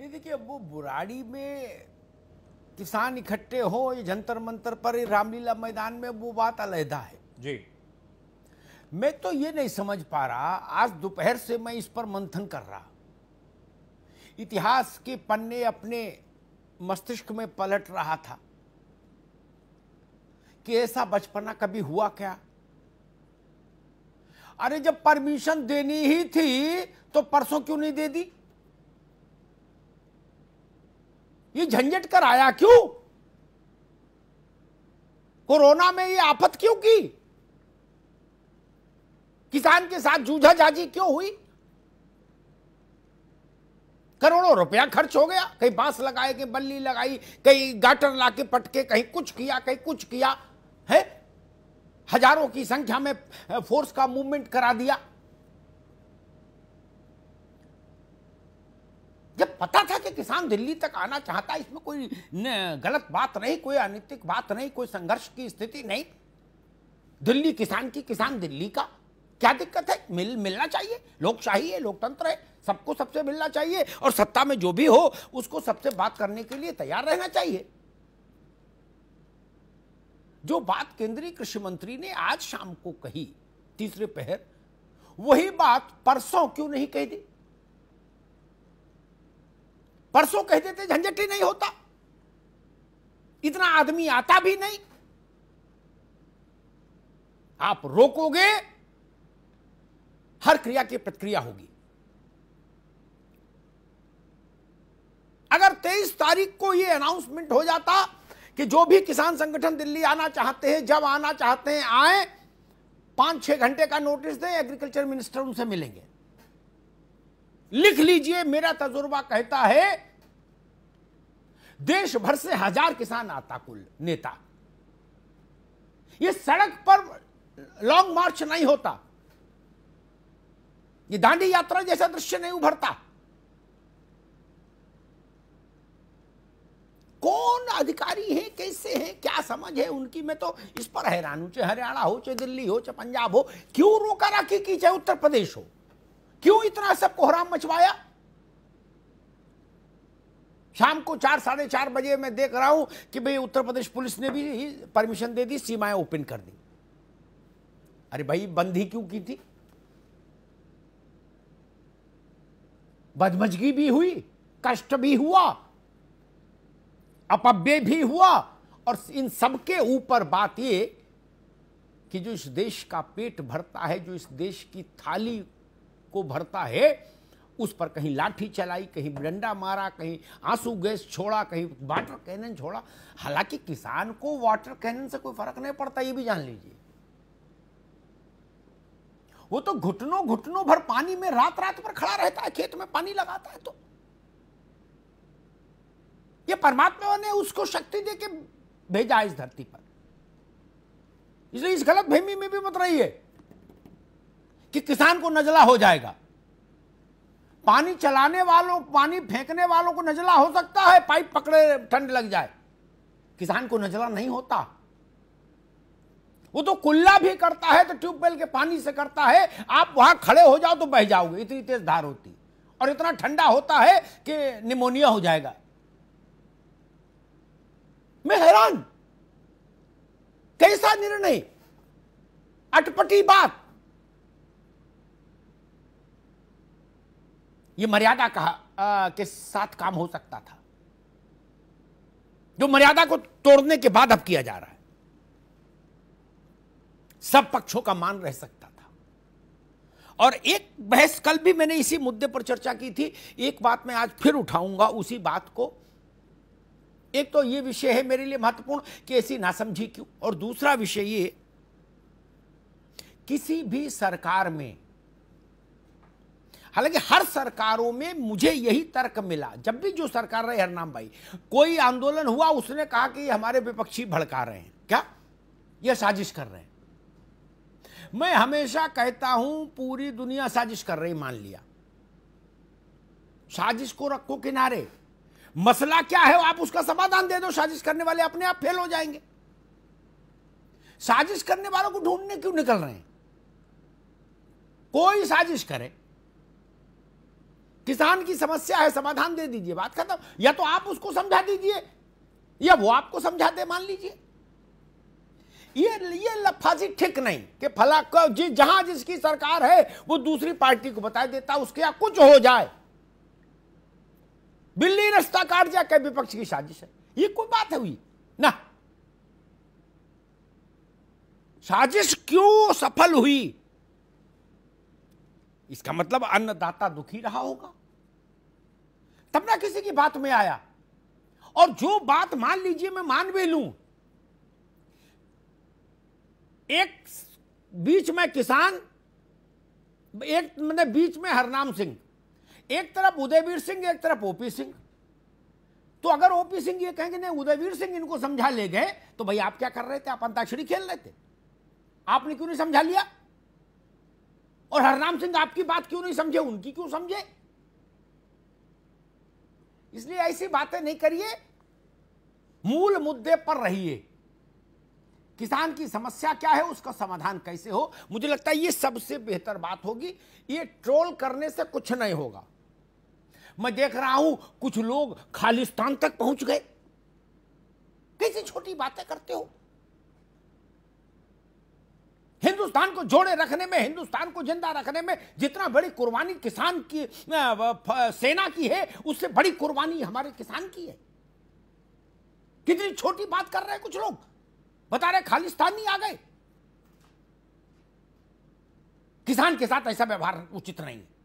नहीं देखिए वो बुराड़ी में किसान इकट्ठे हो ये जंतर मंतर पर रामलीला मैदान में वो बात अलहदा है। जी। मैं तो ये नहीं समझ पा रहा आज दोपहर से मैं इस पर मंथन कर रहा। इतिहास के पन्ने अपने मस्तिष्क में पलट रहा था कि ऐसा बचपना कभी हुआ क्या? अरे जब परमिशन देनी ही थी तो परसों क्यों नहीं दे दी? ये झंझट कर आया क्यों? कोरोना में ये आफत क्यों की? किसान के साथ जूझा जाजी क्यों हुई? करोड़ों रुपया खर्च हो गया। कहीं बाँस लगाए, कहीं बल्ली लगाई, कहीं गाटर लाके पटके, कहीं कुछ किया, कहीं कुछ किया, है? हज़ारों की संख्या में फोर्स का मूवमेंट करा दिया जब पता था कि किसान दिल्ली तक आना चाहता है, इसमें कोई गलत बात नहीं, कोई अनैतिक बात नहीं, कोई संघर्ष की स्थिति नहीं। दिल्ली किसान की, किसान दिल्ली का। क्या दिक्कत है? मिल, मिलना चाहिए। लोकशाही है, लोकतंत्र है, सबको सबसे मिलना चाहिए। और सत्ता में जो भी हो, उसको सबसे बात करने के लिए तैयार रहना चाहिए। जो बात केंद्रीय कृषि मंत्री ने आज शाम को कही, तीसरे पहर, वही बात परसों क्यों नहीं कह दी परसों कह देते, झंझट ही नहीं होता। इतना आदमी आता भी नहीं। आप रोकोगे, हर क्रिया की प्रतिक्रिया होगी। अगर 23 तारीख को यह अनाउंसमेंट हो जाता कि जो भी किसान संगठन दिल्ली आना चाहते हैं, जब आना चाहते हैं, आए पाँच छह घंटे का नोटिस दें एग्रीकल्चर मिनिस्टर उनसे मिलेंगे। लिख लीजिए, मेरा तजुर्बा कहता है देश भर से हज़ार किसान आता कुल, नेता। ये सड़क पर लॉन्ग मार्च नहीं होता। ये दांडी यात्रा जैसा दृश्य नहीं उभरता। कौन अधिकारी है, कैसे हैं, क्या समझ है उनकी? मैं तो इस पर हैरान हूँ, चाहे हरियाणा हो, चाहे दिल्ली हो, चाहे पंजाब हो, क्यों रोका रखी की, चाहे उत्तर प्रदेश हो? क्यों इतना सब कोहराम मचवाया? शाम को चार, साढ़े चार बजे मैं देख रहा हूँ कि भाई उत्तर प्रदेश पुलिस ने भी परमिशन दे दी, सीमाएँ ओपन कर दी। अरे भाई, बंद ही क्यों की थी? बदमजगी भी हुई, कष्ट भी हुआ, अपव्यय भी हुआ, और इन सबके ऊपर बात ये कि जो इस देश का पेट भरता है, जो इस देश की थाली को भरता है, उस पर कहीं लाठी चलाई, कहीं डंडा मारा, कहीं आँसू गैस छोड़ा, कहीं वाटर कैनन छोड़ा। हालाँकि किसान को वाटर कैनन से कोई फ़र्क नहीं पड़ता, ये भी जान लीजिए। वो तो घुटनों घुटनों भर पानी में रात रात पर खड़ा रहता है, खेत में पानी लगाता है तो। ये परमात्मा ने उसको शक्ति दे के भेजा इस धरती पर। इसलिए इस गलत भूमि में भी मत रहिए। कि किसान को नजला हो जाएगा। पानी चलाने वालों, पानी फेंकने वालों को नजला हो सकता है, पाइप पकड़े, ठंड लग जाए। किसान को नजला नहीं होता। वो तो कुल्ला भी करता है तो ट्यूबवेल के पानी से करता है। आप वहाँ खड़े हो जाओ तो बह जाओगे, इतनी तेज धार होती। और इतना ठंडा होता है कि निमोनिया हो जाएगा। मैं हैरान। कैसा निर्णय? अटपटी बात। यह मर्यादा कहा आ, के साथ काम हो सकता था। जो मर्यादा को तोड़ने के बाद अब किया जा रहा है। सब पक्षों का मान रह सकता था। और एक बहस कल भी मैंने इसी मुद्दे पर चर्चा की थी। एक बात मैं आज फिर उठाऊँगा उसी बात को। एक तो ये विषय है मेरे लिए महत्वपूर्ण कि ऐसी नासमझी क्यों? और दूसरा विषय ये किसी भी सरकार में हालाँकि हर सरकारों में मुझे यही तर्क मिला, जब भी जो सरकार रहे, हरनाम भाई, कोई आंदोलन हुआ, उसने कहा कि हमारे विपक्षी भड़का रहे हैं। क्या? यह साजिश कर रहे हैं। मैं हमेशा कहता हूँ, पूरी दुनिया साजिश कर रही, मान लिया। साजिश को रखो किनारे। मसला क्या है, आप उसका समाधान दे दो, साजिश करने वाले अपने आप फेल हो जाएँगे। साजिश करने वालों को ढूँढने क्यों निकल रहे हैं? कोई साजिश करे। किसान की समस्या है समाधान दे दीजिए बात खत्म। या तो आप उसको समझा दीजिए या वो आपको समझा दे मान लीजिए। ये ये लफाजी ठीक नहीं कि फला जि, जहाँ जिसकी सरकार है वो दूसरी पार्टी को बता देता उसके यहाँ कुछ हो जाए। बिल्ली रास्ता काट जाए क्या विपक्ष की साजिश है। ये कोई बात है हुई? ना। साजिश क्यों सफल हुई? इसका मतलब अन्नदाता दुखी रहा होगा। तब ना किसी की बात में आया। और जो बात मान लीजिए मैं मान भी लू, एक बीच में किसान, एक मतलब बीच में हरनाम सिंह, एक तरफ़ उदयवीर सिंह, एक तरफ़ ओपी सिंह। तो अगर ओपी सिंह ये कहेंगे, नहीं, उदयवीर सिंह इनको समझा ले गए तो भाई आप क्या कर रहे थे? आप अंताक्षरी खेल रहे थे। आपने क्यों नहीं समझा लिया? और हरनाम सिंह आपकी बात क्यों नहीं समझे? उनकी क्यों समझे? इसलिए ऐसी बातें नहीं करिए। मूल मुद्दे पर रहिए। किसान की समस्या क्या है? उसका समाधान कैसे हो? मुझे लगता है ये सबसे बेहतर बात होगी। ये ट्रोल करने से कुछ नहीं होगा। मैं देख रहा हूँ, कुछ लोग खालिस्तान तक पहुँच गए। कैसी छोटी बातें करते हो? हिंदुस्तान को जोड़े रखने में, हिंदुस्तान को ज़िंदा रखने में जितना बड़ी कुर्बानी किसान की सेना की है, उससे बड़ी कुर्बानी हमारे किसान की है। कितनी छोटी बात कर रहे हैं कुछ लोग? बता रहे खालिस्तानी आ गए। किसान के साथ ऐसा व्यवहार उचित नहीं है।